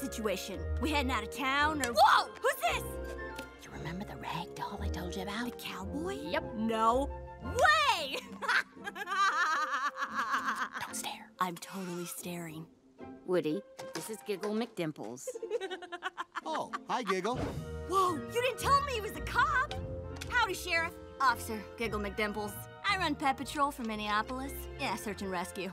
situation? We heading out of town or. Whoa! Who's this? You remember the rag doll I told you about? The cowboy? Yep. No way! Don't stare. I'm totally staring. Woody, this is Giggle McDimples. Oh, hi, Giggle. Whoa, you didn't tell me he was a cop. Howdy, Sheriff. Officer Giggle McDimples. I run Pet Patrol for Mini-opolis. Yeah, search and rescue.